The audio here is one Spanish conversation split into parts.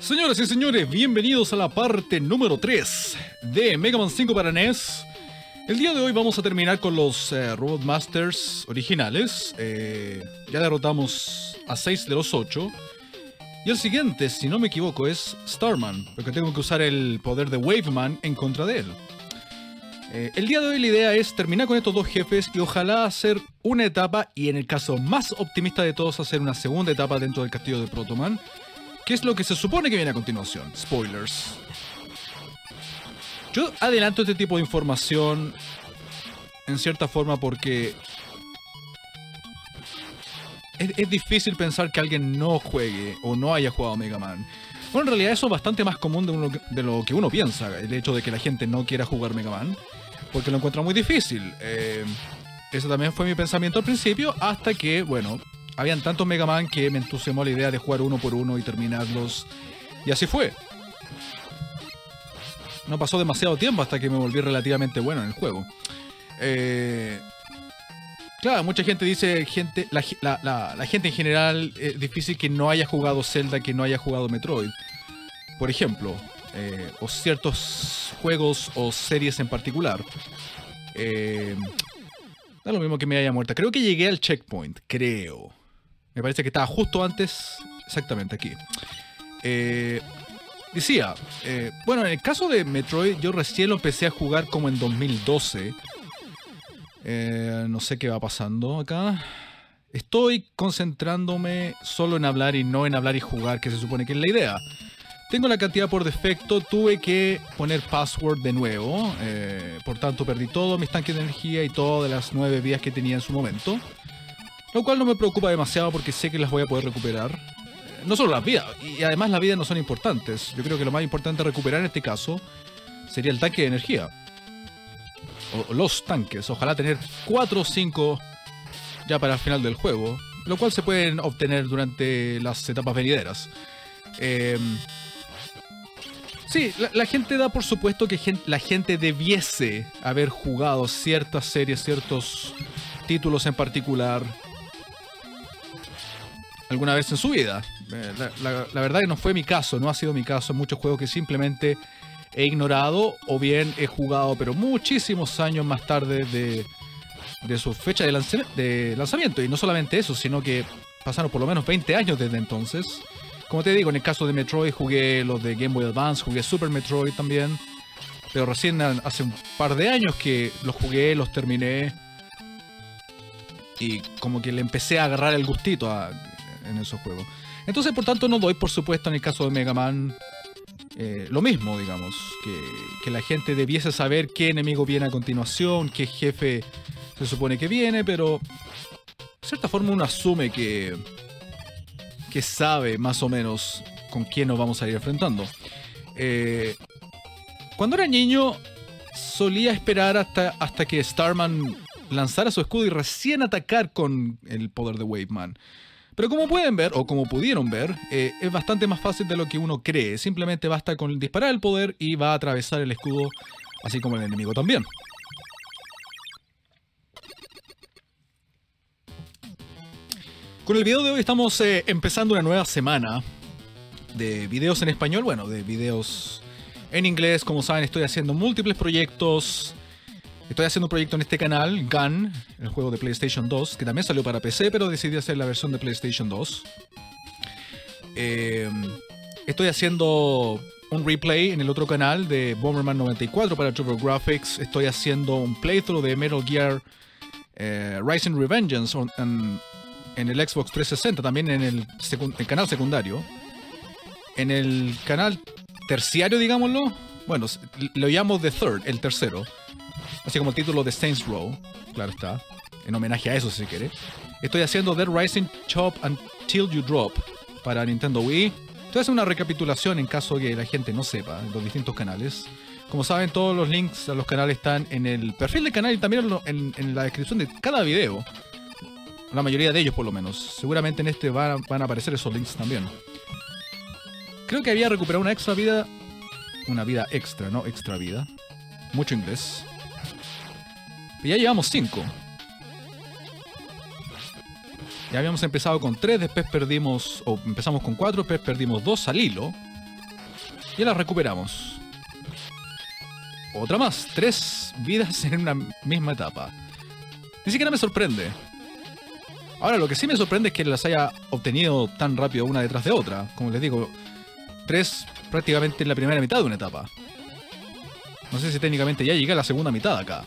Señoras y señores, bienvenidos a la parte número 3 de Mega Man 5 para NES. El día de hoy vamos a terminar con los eh, Robot Masters originales. Eh, ya derrotamos a 6 de los 8. Y el siguiente, si no me equivoco, es Starman, porque tengo que usar el poder de Waveman en contra de él. Eh, el día de hoy la idea es terminar con estos dos jefes y ojalá hacer una etapa y en el caso más optimista de todos hacer una segunda etapa dentro del castillo de Protoman, que es lo que se supone que viene a continuación. Spoilers. Yo adelanto este tipo de información en cierta forma porque es, difícil pensar que alguien no juegue o no haya jugado Mega Man. Bueno, en realidad eso es bastante más común de, lo que uno piensa, el hecho de que la gente no quiera jugar Mega Man, porque lo encuentra muy difícil. Eh, ese también fue mi pensamiento al principio, hasta que, bueno, habían tantos Mega Man que me entusiasmó la idea de jugar uno por uno y terminarlos. Y así fue. No pasó demasiado tiempo hasta que me volví relativamente bueno en el juego. Eh, Claro, mucha gente dice, gente, la, gente en general, es difícil que no haya jugado Zelda, que no haya jugado Metroid. Por ejemplo, eh, o ciertos juegos o series en particular. Eh, da lo mismo que me haya muerto. Creo que llegué al checkpoint, creo. Me parece que estaba justo antes, exactamente aquí. Eh, decía, eh, bueno, en el caso de Metroid, yo recién lo empecé a jugar como en 2012. Eh, no sé qué va pasando acá. Estoy concentrándome solo en hablar y no en hablar y jugar, que se supone que es la idea. Tengo la cantidad por defecto, tuve que poner password de nuevo. Por tanto, perdí todos mis tanques de energía y todas las nueve vías que tenía en su momento. Lo cual no me preocupa demasiado porque sé que las voy a poder recuperar. No solo las vidas, y además las vidas no son importantes. Yo creo que lo más importante recuperar en este caso sería el tanque de energía o los tanques. Ojalá tener 4 o 5 ya para el final del juego, lo cual se pueden obtener durante las etapas venideras. Eh, sí, la, gente da por supuesto que la gente debiese haber jugado ciertas series, ciertos títulos en particular alguna vez en su vida. Eh, la, verdad que no fue mi caso, no ha sido mi caso. Muchos juegos que simplemente he ignorado o bien he jugado, pero muchísimos años más tarde de, de su fecha de, lanz de, lanzamiento. Y no solamente eso, sino que pasaron por lo menos 20 años desde entonces. Como te digo, en el caso de Metroid jugué los de Game Boy Advance, jugué Super Metroid también. Pero recién hace un par de años que los jugué, los terminé. Y como que le empecé a agarrar el gustito a, en esos juegos. Entonces, por tanto, no doy, por supuesto, en el caso de Mega Man, eh, lo mismo, digamos, que, la gente debiese saber qué enemigo viene a continuación, qué jefe se supone que viene, pero de cierta forma uno asume que, que sabe más o menos con quién nos vamos a ir enfrentando. Eh, cuando era niño solía esperar hasta, hasta que Starman lanzara su escudo y recién atacar con el poder de Waveman. Pero como pueden ver, o como pudieron ver, eh, es bastante más fácil de lo que uno cree. Simplemente basta con disparar el poder y va a atravesar el escudo, así como el enemigo también. Con el video de hoy estamos eh, empezando una nueva semana de videos en español, bueno, de videos en inglés. Como saben, estoy haciendo múltiples proyectos. Estoy haciendo un proyecto en este canal, Gun, el juego de PlayStation 2, que también salió para PC, pero decidí hacer la versión de PlayStation 2. Eh, estoy haciendo un replay en el otro canal de Bomberman 94 para TurboGrafx. Estoy haciendo un playthrough de Metal Gear eh, Rising Revengeance en, en, el Xbox 360, también en el, el canal secundario. En el canal terciario, digámoslo. Bueno, lo llamo The Third, el tercero así como el título de Saints Row, claro está, en homenaje a eso si se quiere. Estoy haciendo Dead Rising Chop Until You Drop para Nintendo Wii. Estoy haciendo una recapitulación en caso que la gente no sepa los distintos canales. Como saben, todos los links a los canales están en el perfil del canal y también en, la descripción de cada video. La mayoría de ellos, por lo menos. Seguramente en este van, van a aparecer esos links también. Creo que había recuperado una extra vida. Una vida extra, no extra vida. Mucho inglés. Y ya llevamos 5. Ya habíamos empezado con 3, después perdimos, o empezamos con 4, después perdimos 2 al hilo. Y la recuperamos. Otra más. Tres vidas en una misma etapa. Ni siquiera me sorprende. Ahora, lo que sí me sorprende es que las haya obtenido tan rápido una detrás de otra. Como les digo, tres prácticamente en la primera mitad de una etapa. No sé si técnicamente ya llegué a la segunda mitad acá.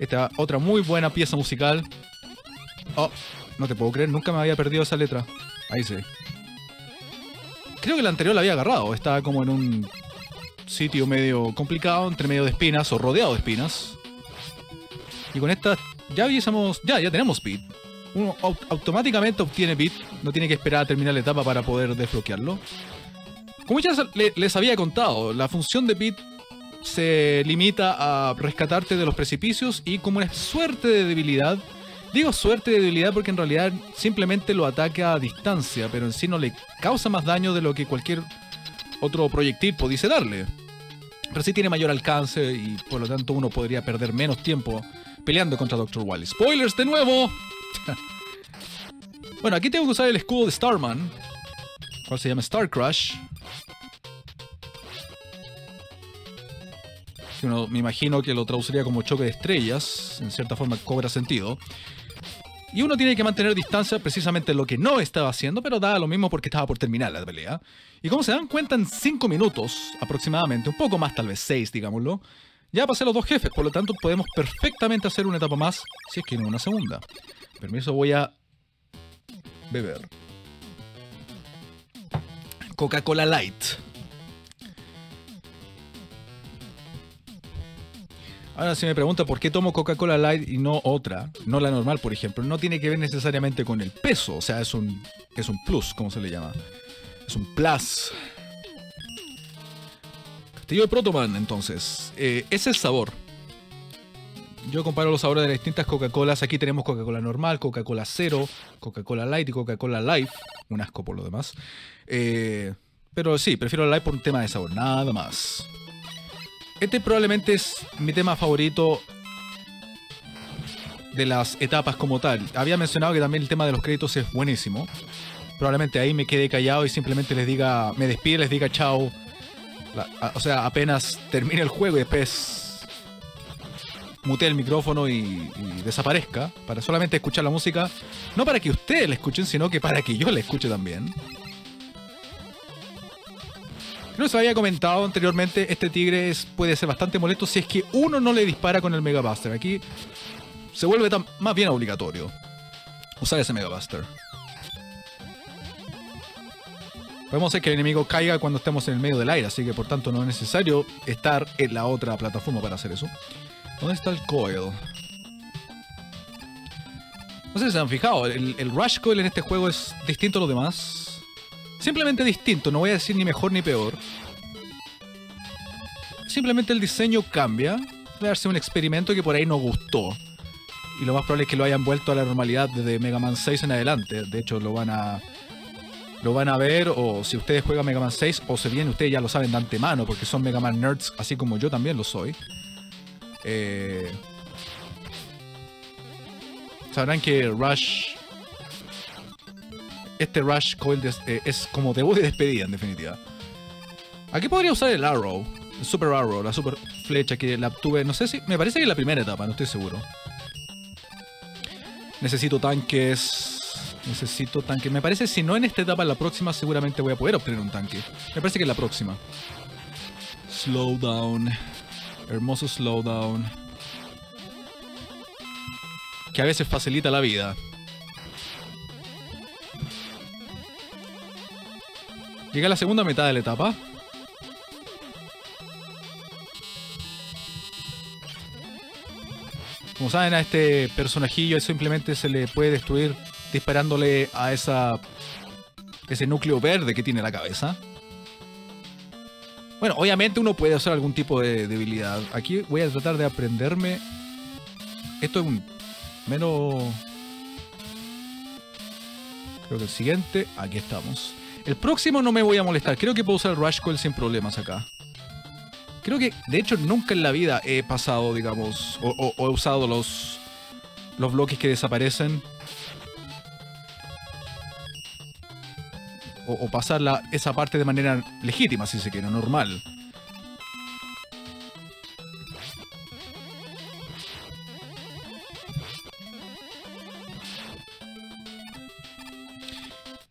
Esta otra muy buena pieza musical. Oh, no te puedo creer, nunca me había perdido esa letra. Ahí sí. Creo que la anterior la había agarrado. Estaba como en un sitio medio complicado, entre medio de espinas o rodeado de espinas. Y con esta ya hubiésemos... Ya, ya tenemos beat. Uno automáticamente obtiene beat. No tiene que esperar a terminar la etapa para poder desbloquearlo. Como ya les había contado, la función de beat se limita a rescatarte de los precipicios y como una suerte de debilidad Digo suerte de debilidad porque en realidad simplemente lo ataca a distancia, pero en sí no le causa más daño de lo que cualquier otro proyectil pudiese darle. Pero sí tiene mayor alcance y por lo tanto uno podría perder menos tiempo peleando contra Dr. Wily. ¡Spoilers de nuevo! bueno, aquí tengo que usar el escudo de Starman, cual se llama Star Crush. Uno, me imagino que lo traduciría como choque de estrellas, en cierta forma cobra sentido. Y uno tiene que mantener distancia precisamente lo que no estaba haciendo, pero da lo mismo porque estaba por terminar la pelea. Y como se dan cuenta, en 5 minutos aproximadamente, un poco más tal vez 6, digámoslo, ya pasé los dos jefes, por lo tanto podemos perfectamente hacer una etapa más si es que no una segunda. Permiso, voy a beber. Coca-Cola Light. Ahora, si me pregunta por qué tomo Coca-Cola Light y no otra, no la normal, por ejemplo, no tiene que ver necesariamente con el peso, o sea, es un, es un plus, como se le llama. Es un plus. Castillo de Protoman, entonces. Eh, es el sabor. Yo comparo los sabores de las distintas Coca-Colas. Aquí tenemos Coca-Cola normal, Coca-Cola cero, Coca-Cola light y Coca-Cola life. Un asco por lo demás. Eh, pero sí, prefiero la light por un tema de sabor, nada más. Este probablemente es mi tema favorito de las etapas como tal. Había mencionado que también el tema de los créditos es buenísimo. Probablemente ahí me quede callado y simplemente les diga, me despide, les diga chao. o sea, apenas termine el juego y después mute el micrófono y, y, desaparezca para solamente escuchar la música. No para que ustedes la escuchen, sino que para que yo la escuche también. No se había comentado anteriormente, este tigre puede ser bastante molesto si es que uno no le dispara con el Mega Buster. Aquí se vuelve más bien obligatorio usar ese Mega Buster. Podemos hacer que el enemigo caiga cuando estemos en el medio del aire, así que por tanto no es necesario estar en la otra plataforma para hacer eso. ¿Dónde está el coil? No sé si se han fijado, el Rush Coil en este juego es distinto a los demás. Simplemente distinto, no voy a decir ni mejor ni peor. Simplemente el diseño cambia. A darse un experimento que por ahí no gustó. Y lo más probable es que lo hayan vuelto a la normalidad desde Mega Man 6 en adelante. De hecho, lo van a. Lo van a ver, o si ustedes juegan Mega Man 6, o si bien ustedes ya lo saben de antemano, porque son Mega Man nerds, así como yo también lo soy. Eh, sabrán que Rush este Rush Coil eh, es como debut de despedida, en definitiva. Aquí podría usar el Arrow, el Super Arrow, la Super Flecha que la obtuve, no sé si, me parece que en la primera etapa, no estoy seguro. Necesito tanques. Necesito tanques. Me parece si no en esta etapa, en la próxima seguramente voy a poder obtener un tanque. Me parece que en la próxima. Slowdown. Hermoso slowdown. Que a veces facilita la vida. Llega la segunda mitad de la etapa. Como saben, a este personajillo simplemente se le puede destruir disparándole a esa ese núcleo verde que tiene la cabeza. Bueno, obviamente uno puede hacer algún tipo de debilidad. Aquí voy a tratar de aprenderme. Esto es un menos... Creo que el siguiente. Aquí estamos. El próximo no me voy a molestar. Creo que puedo usar Rush Coil sin problemas acá. Creo que, de hecho, nunca en la vida he pasado, digamos, o, he usado los, los bloques que desaparecen. o, pasar esa parte de manera legítima, si se quiere, normal.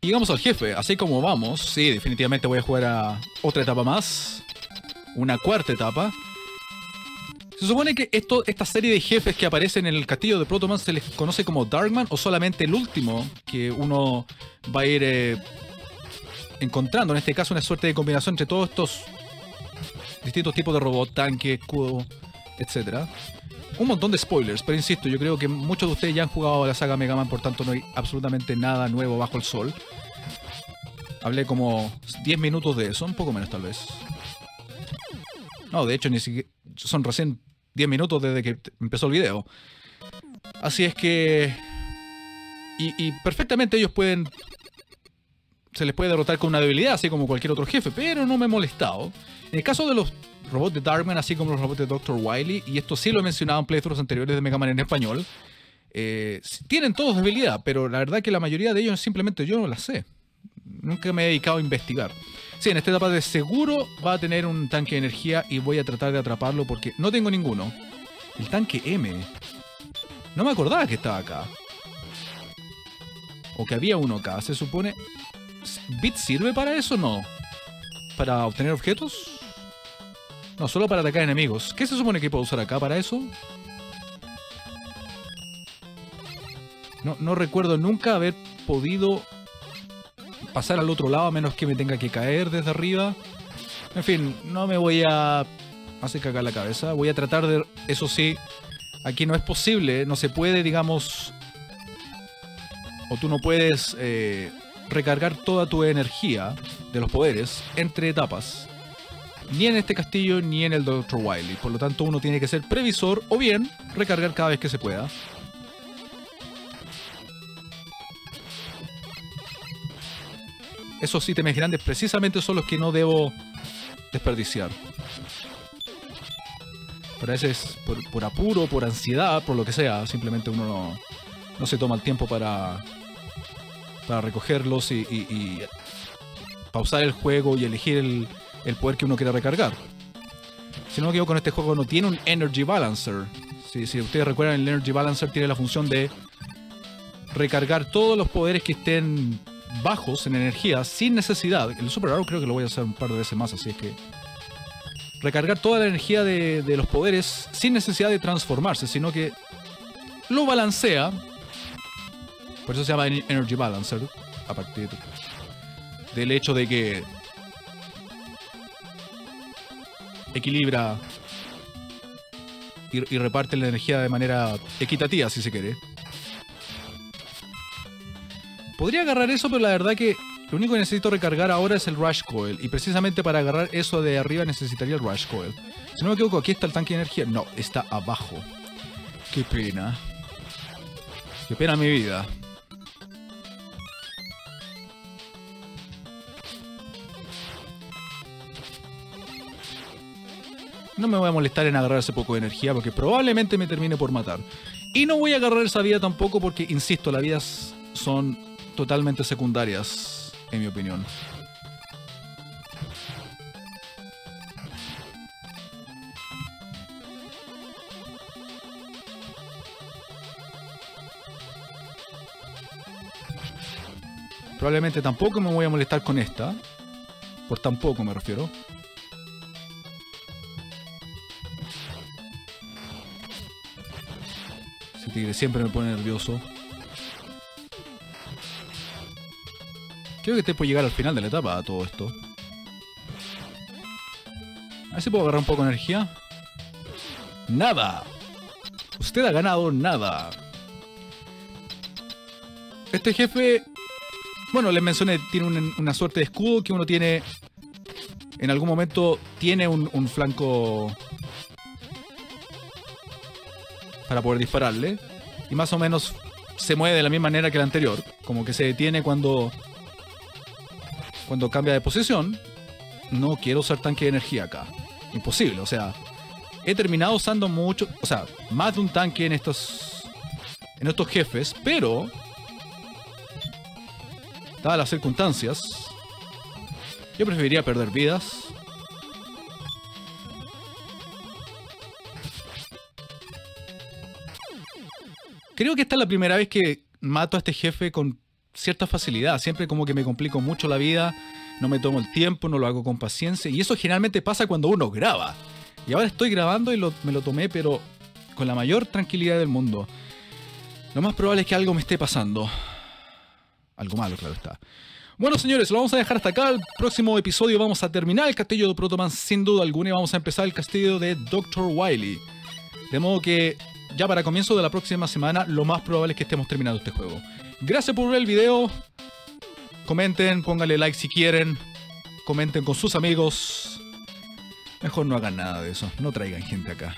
Y llegamos al jefe, así como vamos, sí, definitivamente voy a jugar a otra etapa más. Una cuarta etapa. Se supone que esto, esta serie de jefes que aparecen en el castillo de Protoman se les conoce como Darkman o solamente el último que uno va a ir eh, encontrando. En este caso una suerte de combinación entre todos estos distintos tipos de robot, tanque, escudo, etc. Un montón de spoilers, pero insisto, yo creo que muchos de ustedes ya han jugado a la saga Mega Man, por tanto no hay absolutamente nada nuevo bajo el sol. Hablé como 10 minutos de eso, un poco menos tal vez. No, de hecho, ni siquiera. Son recién 10 minutos desde que empezó el video. Así es que... Y, perfectamente ellos pueden... Se les puede derrotar con una debilidad, así como cualquier otro jefe, pero no me he molestado. En el caso de los robots de Darkman, así como los robots de Dr. Wily, y esto sí lo he mencionado en playthroughs anteriores de Mega Man en español, eh, tienen todos debilidad, pero la verdad que la mayoría de ellos simplemente yo no las sé. Nunca me he dedicado a investigar. Sí, en esta etapa de seguro va a tener un tanque de energía y voy a tratar de atraparlo porque no tengo ninguno. El tanque M. No me acordaba que estaba acá. O que había uno acá, se supone. ¿Bit sirve para eso no? ¿Para obtener objetos? No, solo para atacar enemigos. ¿Qué se supone que puedo usar acá para eso? No, no recuerdo nunca haber podido pasar al otro lado a menos que me tenga que caer desde arriba. En fin, no me voy a hacer cagar la cabeza. Voy a tratar de... Eso sí, aquí no es posible, no se puede, digamos... O tú no puedes eh, recargar toda tu energía de los poderes entre etapas. Ni en este castillo ni en el Dr. Wily. Por lo tanto, uno tiene que ser previsor o bien recargar cada vez que se pueda. esos ítems grandes precisamente son los que no debo desperdiciar. Pero a veces por, apuro, por ansiedad, por lo que sea, simplemente uno no, se toma el tiempo para, para recogerlos y, pausar el juego y elegir el, poder que uno quiera recargar. Si no me equivoco, con este juego no tiene un Energy Balancer. Si, si ustedes recuerdan, el Energy Balancer tiene la función de recargar todos los poderes que estén bajos en energía sin necesidad. El Super Arrow creo que lo voy a hacer un par de veces más, así es que. Recargar toda la energía de, los poderes sin necesidad de transformarse, sino que lo balancea. Por eso se llama Energy Balancer. A partir del hecho de que equilibra y reparte la energía de manera equitativa, si se quiere. Podría agarrar eso, pero la verdad que lo único que necesito recargar ahora es el Rush Coil. Y precisamente para agarrar eso de arriba necesitaría el Rush Coil. Si no me equivoco, aquí está el tanque de energía. No, está abajo. Qué pena. Qué pena mi vida. No me voy a molestar en agarrar ese poco de energía porque probablemente me termine por matar. Y no voy a agarrar esa vida tampoco porque, insisto, las vidas son totalmente secundarias, en mi opinión. Probablemente tampoco me voy a molestar con esta. Por tampoco me refiero. Siempre me pone nervioso. Creo que te puede llegar al final de la etapa todo esto. A ver si puedo agarrar un poco de energía. ¡Nada! Usted ha ganado nada. Este jefe... Bueno, les mencioné, tiene una, suerte de escudo que uno tiene... En algún momento tiene un flanco... Para poder dispararle. Y más o menos se mueve de la misma manera que el anterior. Como que se detiene cuando cuando cambia de posición, no quiero usar tanque de energía acá. Imposible, o sea, he terminado usando mucho, o sea, más de un tanque en estos en estos jefes, pero dadas las circunstancias, Yo preferiría perder vidas. Creo que esta es la primera vez que mato a este jefe con cierta facilidad. Siempre como que me complico mucho la vida, no me tomo el tiempo, no lo hago con paciencia. Y eso generalmente pasa cuando uno graba. Y ahora estoy grabando y me lo tomé, pero con la mayor tranquilidad del mundo. Lo más probable es que algo me esté pasando. Algo malo, claro está. Bueno, señores, lo vamos a dejar hasta acá. El próximo episodio vamos a terminar el castillo de Protoman sin duda alguna y vamos a empezar el castillo de Dr. Wily. De modo que ya para comienzo de la próxima semana lo más probable es que estemos terminando este juego. Gracias por ver el video. Comenten, pónganle like si quieren. Comenten con sus amigos. Mejor no hagan nada de eso. No traigan gente acá.